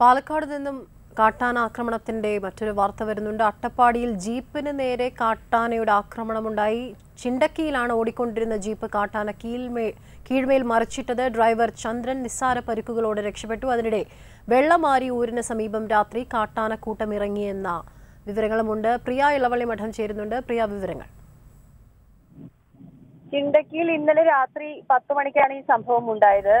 പാലക്കാട് നിന്നും കാട്ടാന ആക്രമണത്തിന്റെ മറ്റൊരു വാർത്ത വരുന്നുണ്ട്. അട്ടപ്പാടിയിൽ ജീപ്പിന് നേരെ കാട്ടാനയുടെ ആക്രമണമുണ്ടായി. ചിണ്ടക്കിയിലാണ് ഓടിക്കൊണ്ടിരുന്ന ജീപ്പ് കാട്ടാന കീഴ്മേ കീഴ്മേൽ മറിച്ചിട്ടത്. ഡ്രൈവർ ചന്ദ്രൻ നിസ്സാര പരിക്കുകളോടെ രക്ഷപ്പെട്ടു. അതിനിടെ വെള്ളമാരി ഊരിന് സമീപം രാത്രി കാട്ടാന ഇറങ്ങിയെന്ന വിവരങ്ങളുമുണ്ട്. പ്രിയ ഇളവള്ളി മഠം ചേരുന്നുണ്ട്. പ്രിയ വിവരങ്ങൾ. ചിണ്ടക്കിയിൽ ഇന്നലെ രാത്രി പത്ത് മണിക്കാണ് ഈ സംഭവം ഉണ്ടായത്.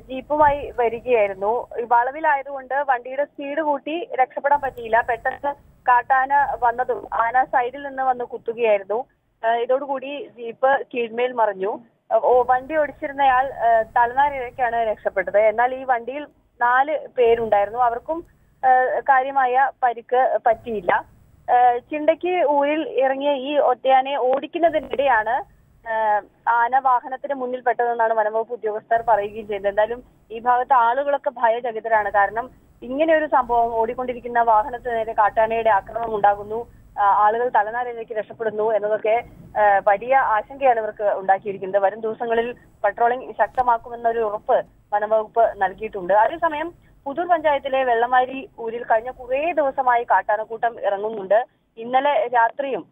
ജീപ്പുമായി വരികയായിരുന്നു. വളവിലായതുകൊണ്ട് വണ്ടിയുടെ സ്പീഡ് കൂട്ടി രക്ഷപ്പെടാൻ പറ്റിയില്ല. പെട്ടെന്ന് കാട്ടാന വന്നതും ആന സൈഡിൽ നിന്ന് വന്ന് കുത്തുകയായിരുന്നു. ഇതോടുകൂടി ജീപ്പ് കീഴ്മേൽ മറിഞ്ഞു. വണ്ടി ഓടിച്ചിരുന്നയാൾ തലനാരിഴയ്ക്കാണ് രക്ഷപ്പെട്ടത്. എന്നാൽ ഈ വണ്ടിയിൽ നാല് പേരുണ്ടായിരുന്നു. അവർക്കും കാര്യമായ പരിക്ക് പറ്റിയില്ല. ചിണ്ടയ്ക്ക് ഊരിൽ ഇറങ്ങിയ ഈ ഒറ്റയാനെ ഓടിക്കുന്നതിനിടെയാണ് ആന വാഹനത്തിന് മുന്നിൽ പെട്ടതെന്നാണ് വനംവകുപ്പ് ഉദ്യോഗസ്ഥർ പറയുകയും ചെയ്തത്. എന്തായാലും ഈ ഭാഗത്ത് ആളുകളൊക്കെ ഭയചകിതരാണ്. കാരണം ഇങ്ങനെ ഒരു സംഭവം ഓടിക്കൊണ്ടിരിക്കുന്ന വാഹനത്തിന് നേരെ കാട്ടാനയുടെ ആക്രമണം ഉണ്ടാകുന്നു. ആളുകൾ തലനാരിലേക്ക് രക്ഷപ്പെടുന്നു എന്നതൊക്കെ വലിയ ആശങ്കയാണ് ഇവർക്ക് ഉണ്ടാക്കിയിരിക്കുന്നത്. വരും ദിവസങ്ങളിൽ പട്രോളിംഗ് ശക്തമാക്കുമെന്നൊരു ഉറപ്പ് വനംവകുപ്പ് നൽകിയിട്ടുണ്ട്. അതേസമയം പുതൂർ പഞ്ചായത്തിലെ വെള്ളമാരി ഊരിൽ കഴിഞ്ഞ കുറേ ദിവസമായി കാട്ടാനക്കൂട്ടം ഇറങ്ങുന്നുണ്ട്. ഇന്നലെ രാത്രിയും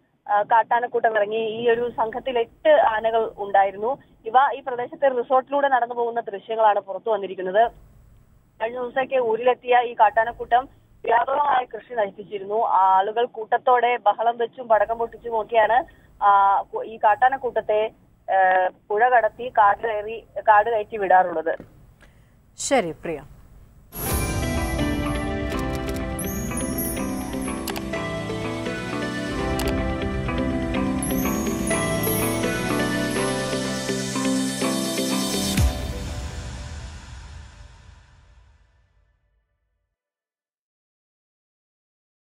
കാട്ടാനക്കൂട്ടം ഇറങ്ങി ഈ ഒരു സംഘത്തിൽ എട്ട് ആനകൾ ഉണ്ടായിരുന്നു. ഇവ ഈ പ്രദേശത്തെ റിസോർട്ടിലൂടെ നടന്നു പോകുന്ന ദൃശ്യങ്ങളാണ് പുറത്തു വന്നിരിക്കുന്നത്. കഴിഞ്ഞ ദിവസമൊക്കെ ഊരിലെത്തിയ ഈ കാട്ടാനക്കൂട്ടം വ്യാപകമായ കൃഷി നശിപ്പിച്ചിരുന്നു. ആളുകൾ കൂട്ടത്തോടെ ബഹളം വെച്ചും പടക്കം പൊട്ടിച്ചും ഒക്കെയാണ് ഈ കാട്ടാനക്കൂട്ടത്തെ പുഴ കടത്തി കാട് കയറി കാട് കയറ്റി വിടാറുള്ളത്. ശരി പ്രിയ.